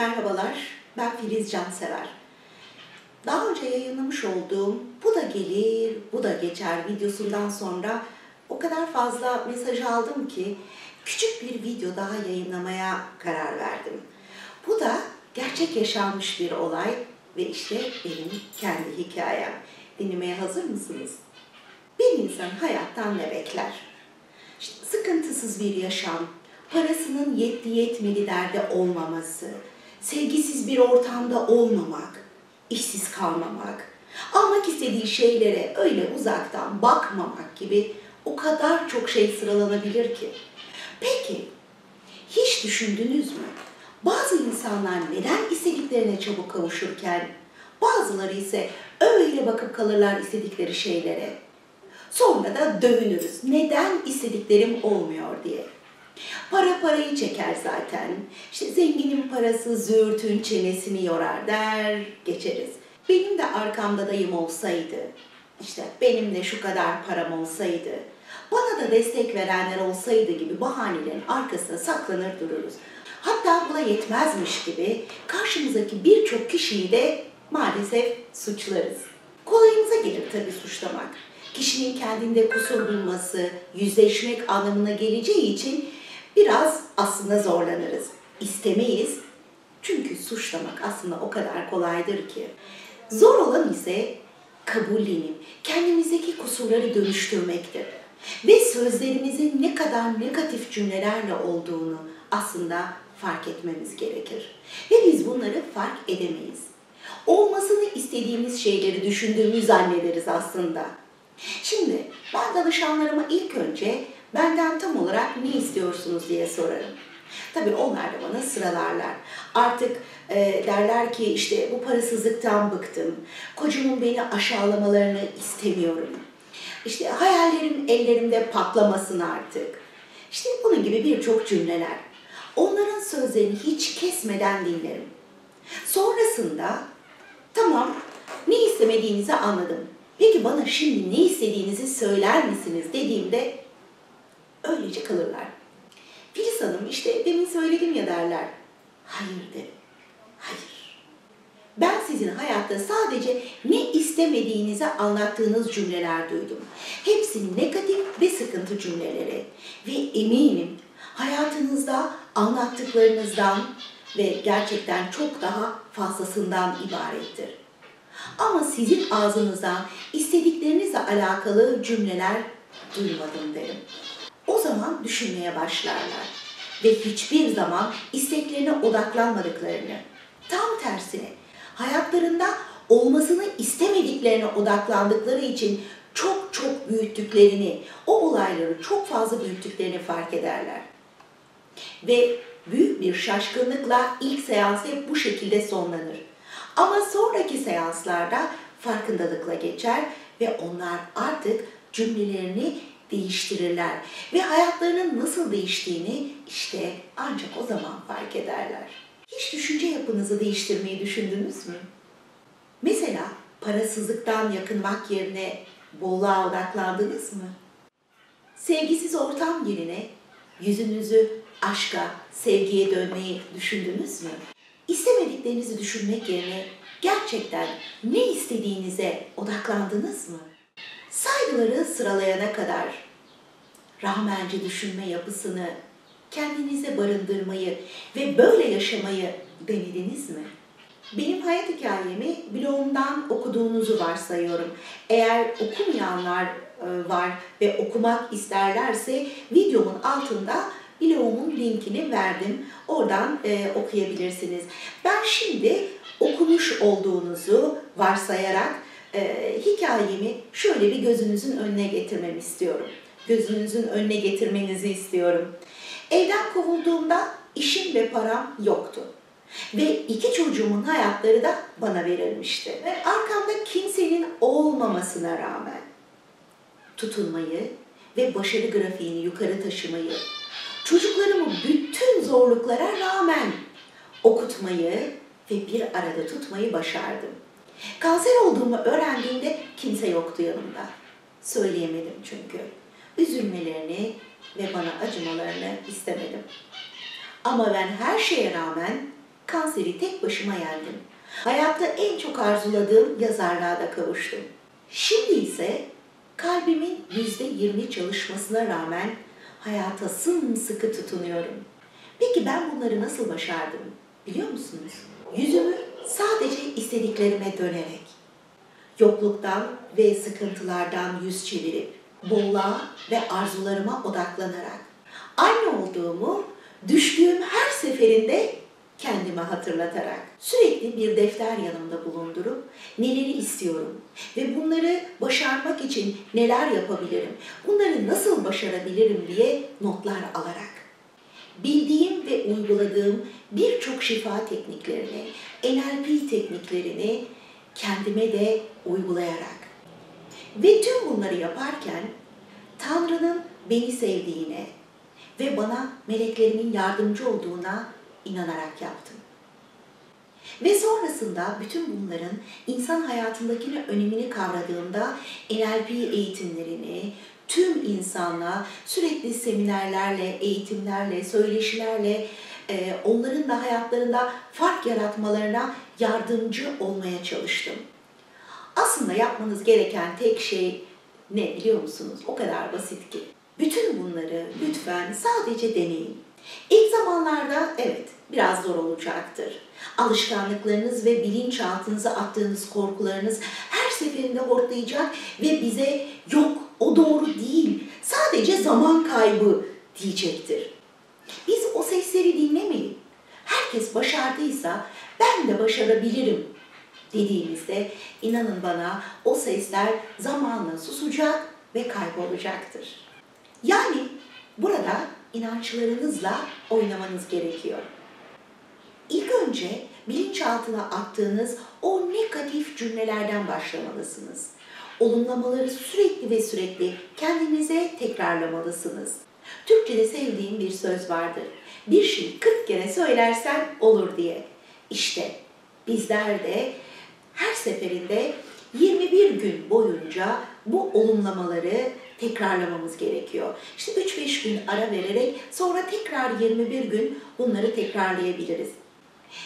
Merhabalar, ben Filiz Cansever. Daha önce yayınlamış olduğum Bu da gelir, bu da geçer videosundan sonra o kadar fazla mesaj aldım ki küçük bir video daha yayınlamaya karar verdim. Bu da gerçek yaşanmış bir olay ve işte benim kendi hikayem. Dinlemeye hazır mısınız? Bir insan hayattan ne bekler? İşte sıkıntısız bir yaşam, parasının yetti yetmedi derde olmaması, sevgisiz bir ortamda olmamak, işsiz kalmamak, almak istediği şeylere öyle uzaktan bakmamak gibi o kadar çok şey sıralanabilir ki. Peki, hiç düşündünüz mü? Bazı insanlar neden istediklerine çabuk kavuşurken, bazıları ise öyle bakıp kalırlar istedikleri şeylere. Sonra da dövünürüz. Neden istediklerim olmuyor diye. Para parayı çeker zaten. İşte zenginin parası züğürtün çenesini yorar der, geçeriz. Benim de arkamda dayım olsaydı, işte benim de şu kadar param olsaydı, bana da destek verenler olsaydı gibi bahanelerin arkasına saklanır dururuz. Hatta buna yetmezmiş gibi karşımızdaki birçok kişiyi de maalesef suçlarız. Kolayımıza gelir tabii suçlamak. Kişinin kendinde kusur bulması, yüzleşmek anlamına geleceği için biraz aslında zorlanırız. İstemeyiz. Çünkü suçlamak aslında o kadar kolaydır ki. Zor olan ise kabullenip kendimizdeki kusurları dönüştürmektir. Ve sözlerimizin ne kadar negatif cümlelerle olduğunu aslında fark etmemiz gerekir. Ve biz bunları fark edemeyiz. Olmasını istediğimiz şeyleri düşündüğümüzü zannederiz aslında. Şimdi ben danışanlarıma ilk önce benden tam olarak ne istiyorsunuz diye sorarım. Tabii onlar da bana sıralarlar. Artık e, derler ki işte bu parasızlıktan bıktım. Kocamın beni aşağılamalarını istemiyorum. İşte hayallerim ellerimde patlamasın artık. İşte bunun gibi birçok cümleler. Onların sözlerini hiç kesmeden dinlerim. Sonrasında tamam ne istemediğinizi anladım. Peki bana şimdi ne istediğinizi söyler misiniz dediğimde öylece kalırlar. Filiz Hanım işte demin söyledim ya derler. Hayır derim. Hayır. Ben sizin hayatta sadece ne istemediğinizi anlattığınız cümleler duydum. Hepsi negatif ve sıkıntı cümleleri. Ve eminim hayatınızda anlattıklarınızdan ve gerçekten çok daha fazlasından ibarettir. Ama sizin ağzınızdan istediklerinizle alakalı cümleler duymadım derim. O zaman düşünmeye başlarlar ve hiçbir zaman isteklerine odaklanmadıklarını, tam tersine hayatlarında olmasını istemediklerine odaklandıkları için çok çok büyüttüklerini, o olayları çok fazla büyüttüklerini fark ederler. Ve büyük bir şaşkınlıkla ilk seans hep bu şekilde sonlanır. Ama sonraki seanslarda farkındalıkla geçer ve onlar artık cümlelerini değiştirirler ve hayatlarının nasıl değiştiğini işte ancak o zaman fark ederler. Hiç düşünce yapınızı değiştirmeyi düşündünüz mü? Mesela parasızlıktan yakınmak yerine bolluğa odaklandınız mı? Sevgisiz ortam yerine yüzünüzü aşka, sevgiye dönmeyi düşündünüz mü? İstemediklerinizi düşünmek yerine gerçekten ne istediğinize odaklandınız mı? Saygıları sıralayana kadar rahmenci düşünme yapısını kendinize barındırmayı ve böyle yaşamayı denediniz mi? Benim hayat hikayemi blogumdan okuduğunuzu varsayıyorum. Eğer okumayanlar e, var ve okumak isterlerse videomun altında blogumun linkini verdim. Oradan e, okuyabilirsiniz. Ben şimdi okumuş olduğunuzu varsayarak e, hikayemi şöyle bir gözünüzün önüne getirmemi istiyorum. Gözünüzün önüne getirmenizi istiyorum. Evden kovulduğumda işim ve param yoktu. Ve iki çocuğumun hayatları da bana verilmişti. Ve arkamda kimsenin olmamasına rağmen tutunmayı ve başarı grafiğini yukarı taşımayı, çocuklarımı bütün zorluklara rağmen okutmayı ve bir arada tutmayı başardım. Kanser olduğumu öğrendiğimde kimse yoktu yanımda. Söyleyemedim çünkü. Üzülmelerini ve bana acımalarını istemedim. Ama ben her şeye rağmen kanseri tek başıma yendim. Hayatta en çok arzuladığım yazarlığa da kavuştum. Şimdi ise kalbimin yüzde yirmi çalışmasına rağmen hayata sımsıkı tutunuyorum. Peki ben bunları nasıl başardım biliyor musunuz? Yüzümü sadece istediklerime dönerek, yokluktan ve sıkıntılardan yüz çevirip, bolluğa ve arzularıma odaklanarak, aynı olduğumu düştüğüm her seferinde kendime hatırlatarak, sürekli bir defter yanımda bulundurup neleri istiyorum ve bunları başarmak için neler yapabilirim, bunları nasıl başarabilirim diye notlar alarak, bildiğim ve uyguladığım birçok şifa tekniklerini, NLP tekniklerini kendime de uygulayarak ve tüm bunları yaparken Tanrı'nın beni sevdiğine ve bana meleklerimin yardımcı olduğuna inanarak yaptım. Ve sonrasında bütün bunların insan hayatındaki önemini kavradığımda NLP eğitimlerini tüm insanla sürekli seminerlerle, eğitimlerle, söyleşilerle e, onların da hayatlarında fark yaratmalarına yardımcı olmaya çalıştım. Aslında yapmanız gereken tek şey ne biliyor musunuz? O kadar basit ki. Bütün bunları lütfen sadece deneyin. İlk zamanlarda evet biraz zor olacaktır. Alışkanlıklarınız ve bilinçaltınıza attığınız korkularınız her seferinde hortlayacak ve bize yok o doğru değil sadece zaman kaybı diyecektir. Biz o sesleri dinlemeyin. Herkes başardıysa ben de başarabilirim dediğimizde inanın bana o sesler zamanla susacak ve kaybolacaktır. Yani burada inançlarınızla oynamanız gerekiyor. İlk önce bilinçaltına attığınız o negatif cümlelerden başlamalısınız. Olumlamaları sürekli ve sürekli kendinize tekrarlamalısınız. Türkçe'de sevdiğim bir söz vardır. Bir şey 40 kere söylersen olur diye. İşte bizler de her seferinde 21 gün boyunca bu olumlamaları tekrarlamamız gerekiyor. İşte 3-5 gün ara vererek sonra tekrar 21 gün bunları tekrarlayabiliriz.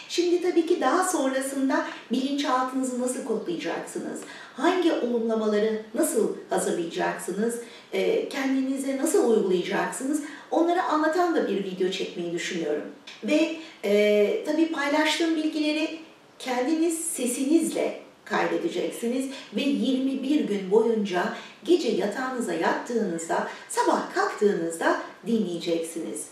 Şimdi tabii ki daha sonrasında bilinçaltınızı nasıl kodlayacaksınız? Hangi olumlamaları nasıl hazırlayacaksınız? Ee, kendinize nasıl uygulayacaksınız? Onları anlatan da bir video çekmeyi düşünüyorum. Ve e, tabii paylaştığım bilgileri kendiniz sesinizle kaydedeceksiniz ve 21 gün boyunca gece yatağınıza yattığınızda, sabah kalktığınızda dinleyeceksiniz.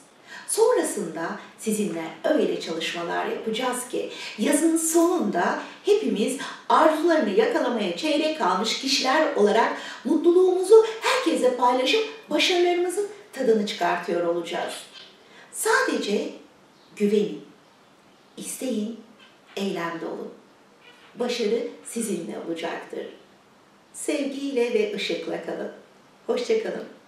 Sonrasında sizinle öyle çalışmalar yapacağız ki yazın sonunda hepimiz arzularını yakalamaya çeyrek kalmış kişiler olarak mutluluğumuzu herkese paylaşıp başarılarımızın tadını çıkartıyor olacağız. Sadece güvenin, isteyin, eylemde olun. Başarı sizinle olacaktır. Sevgiyle ve ışıkla kalın. Hoşçakalın.